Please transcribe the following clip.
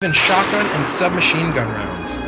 even shotgun and submachine gun rounds.